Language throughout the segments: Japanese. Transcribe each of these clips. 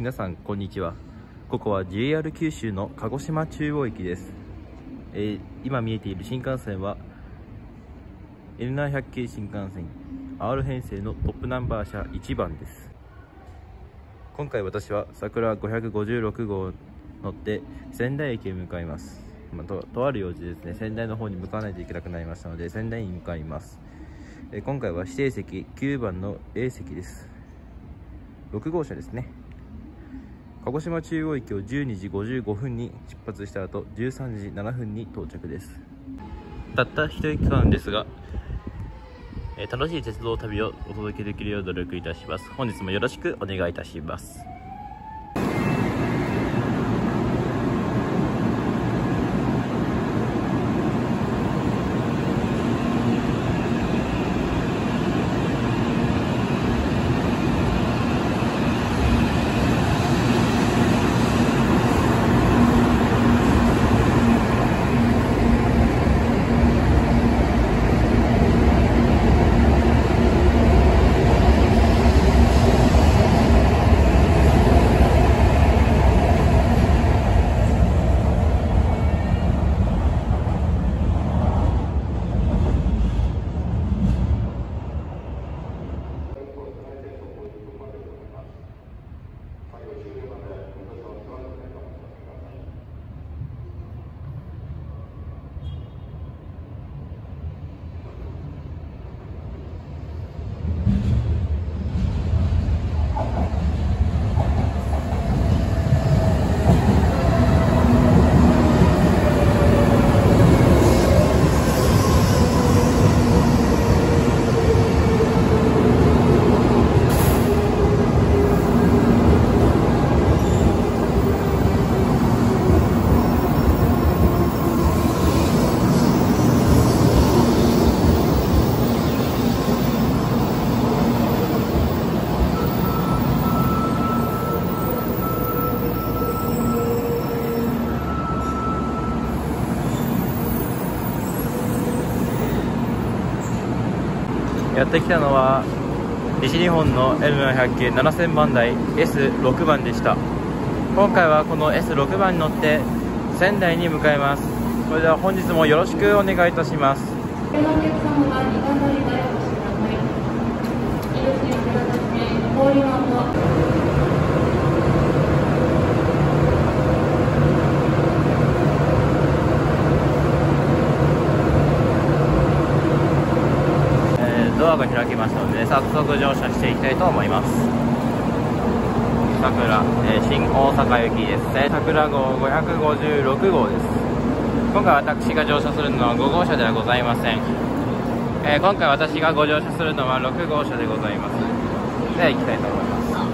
皆さんこんにちは。ここは JR 九州の鹿児島中央駅です、えー、今見えている新幹線は N700 系新幹線 R 編成のトップナンバー車1番です。今回私は桜556号乗って仙台駅へ向かいます、まあ、ととある用事ですね。仙台の方に向かわないといけなくなりましたので仙台に向かいます、えー、今回は指定席9番の A 席です。6号車ですね。鹿児島中央駅を12時55分に出発した後13時7分に到着です。たった一駅間ですが、えー、楽しい鉄道旅をお届けできるよう努力いたします。本日もよろしくお願いいたします。やってきたのは西日本の M400 系7000番台 S6 番でした。今回はこの S6 番に乗って仙台に向かいます。それでは本日もよろしくお願いいたしますドアが開きましたので早速乗車していきたいと思います。桜、えー、新大阪行きですね。桜号556号です。今回私が乗車するのは5号車ではございません、えー、今回私がご乗車するのは6号車でございます。では行きたいと思います。ま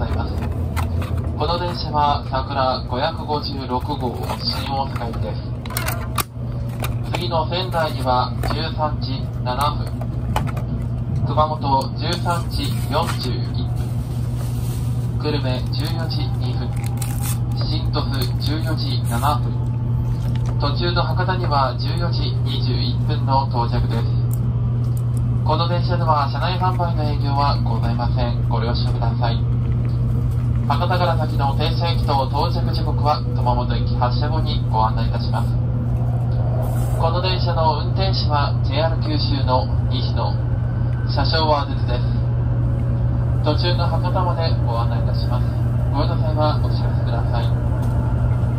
ざいます。この電車は桜556号新大阪行きです。次の仙台には13時7分、熊本13時41分、久留米14時2分、新鳥栖14時7分、途中の博多には14時21分の到着です。この電車では車内販売の営業はございません。ご了承ください。博多から先の停車駅と到着時刻は熊本駅発車後にご案内いたします。この電車の運転士は JR 九州の西野、車掌はずつです。途中の博多までご案内いたします。ご用の際はお知らせください。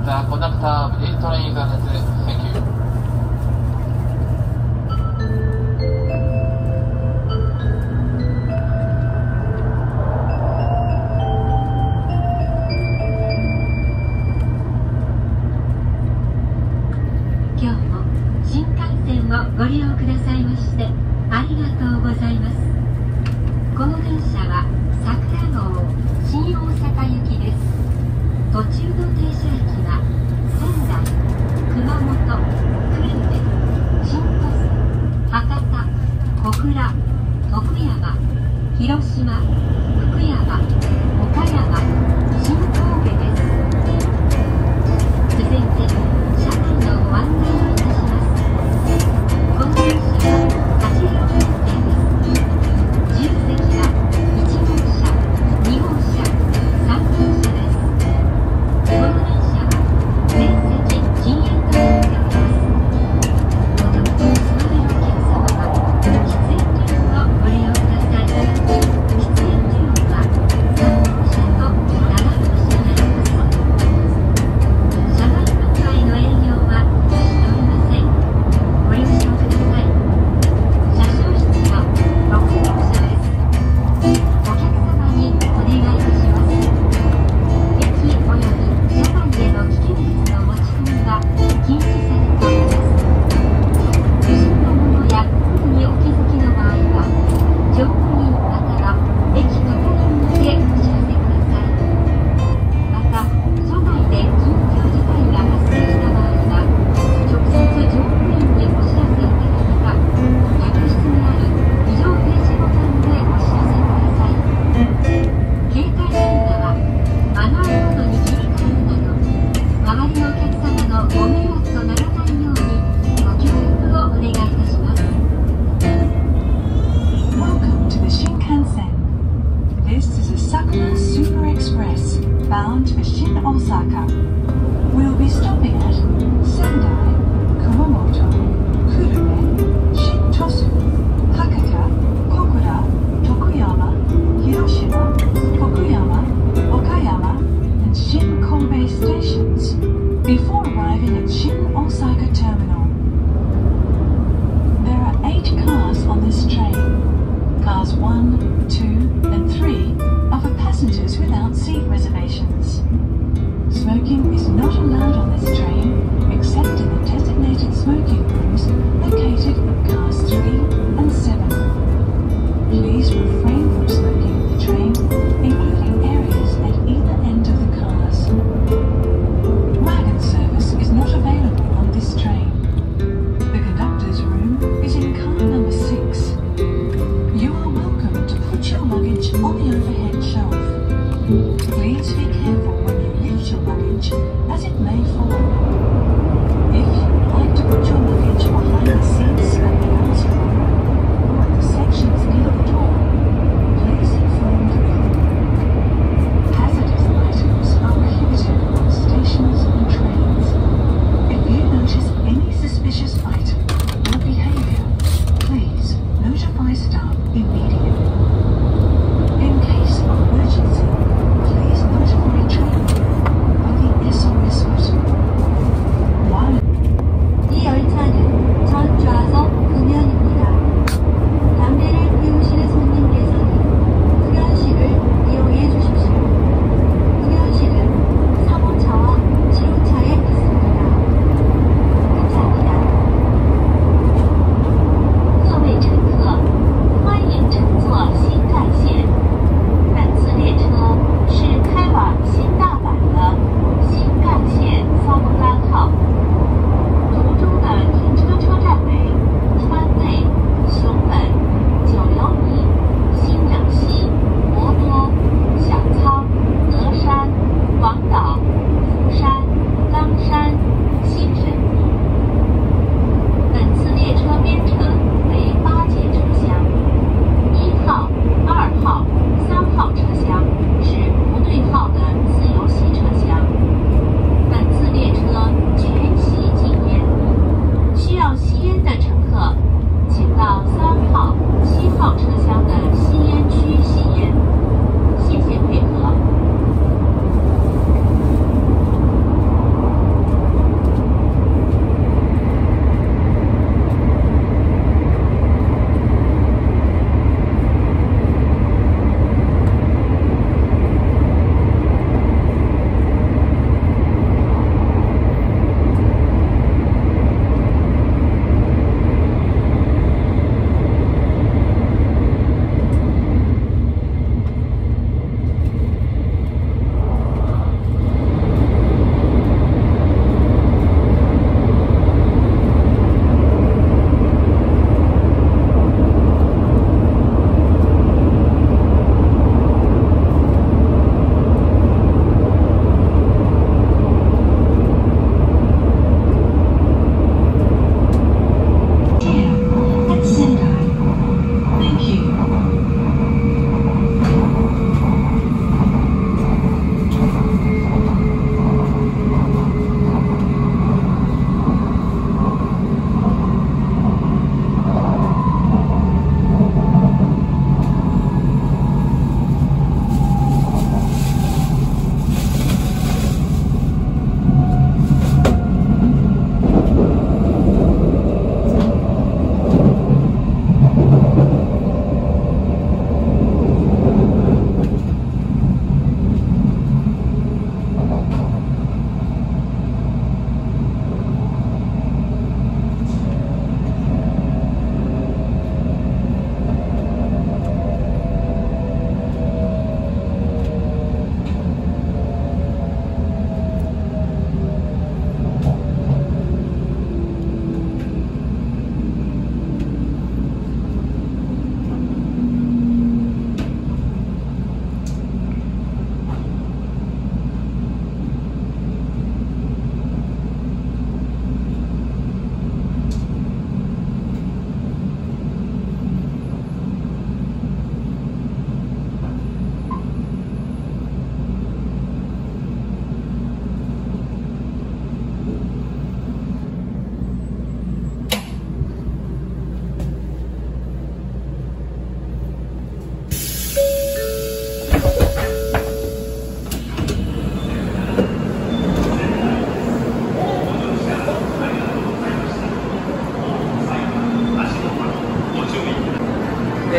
The conductor of this train is Thank you. 倉徳山広島。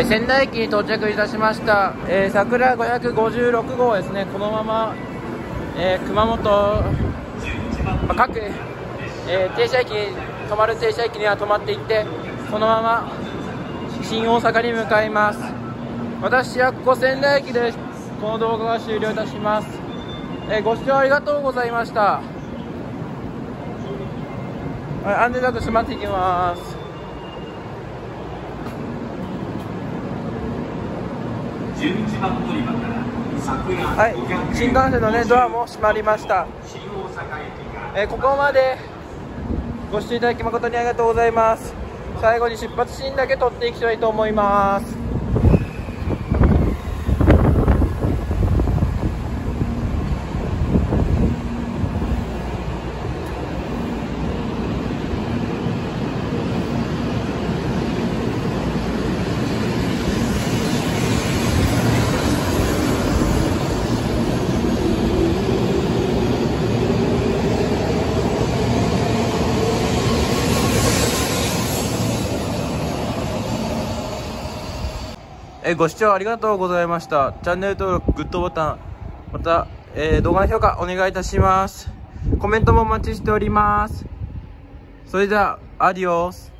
えー、仙台駅に到着いたしました、えー、桜556号ですね。このまま、えー、熊本、まあ、各、え停車駅止まる停車駅には止まっていってそのまま新大阪に向かいます。私はここ仙台駅です。この動画が終了いたします、えご視聴ありがとうございました。はい、安全だと閉まっていきます。はい、新幹線の、ね、ドアも閉まりました、えー、ここまでご視聴いただき誠にありがとうございます。最後に出発シーンだけ撮っていきたいと思います。えご視聴ありがとうございました。チャンネル登録、グッドボタン、また、えー、動画の評価お願いいたします。コメントもお待ちしております。それでは、アディオス。